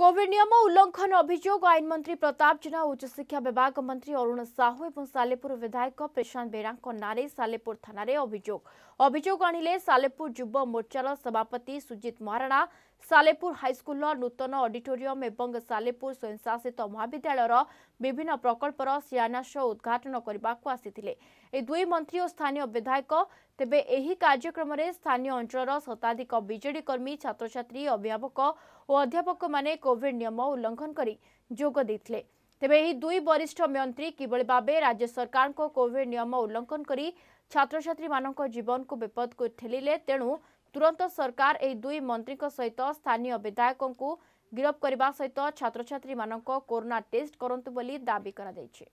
Covid নিয়ম উল্লঙ্ঘন অভিযোগ আইনমন্ত্রী প্রতাপ জেনা উচ্চশিক্ষা বিভাগ মন্ত্রী অরুণ সাহু এবং সালেপুর বিধায়ক প্রশান্ত বেড়াঙ্ক নাঁরে সালেপুর থানার অভিযোগ অভিযোগ আনিলে সালেপুর যুব মোর্চার সভাপতি সুজিত মহারাণা সালেপুর হাইস্কুলর নূতন অডিটোরিয়াম এবং সালেপুর স্বয়ংশাসিত মহাবিদ্যালয়র বিভিন্ন প্রকল্পর শিলান্যাস উদ্ঘাটন করা আসিলে এই দুই মন্ত্রী ও স্থানীয় বিধায়ক তেবে এই কার্যক্রমে স্থানীয় অঞ্চলর শতাধিক বিজেডি কর্মী ছাত্রছাত্রী অভিভাবক ও অধ্যাপক মানে कोविड नियम उल्लंघन करते तेरे दुई वरिष्ठ मंत्री किभली भाव राज्य सरकार को कोविड नियम उल्लंघन कर छात्र छात्री मान जीवन को विपद को ठेलिले तेणु तुरंत सरकार यह दुई मंत्री सहित स्थानीय विधायक को गिरफ्त करने सहित छात्र छी मानक कोरोना टेस्ट करूँ बोली दावी कर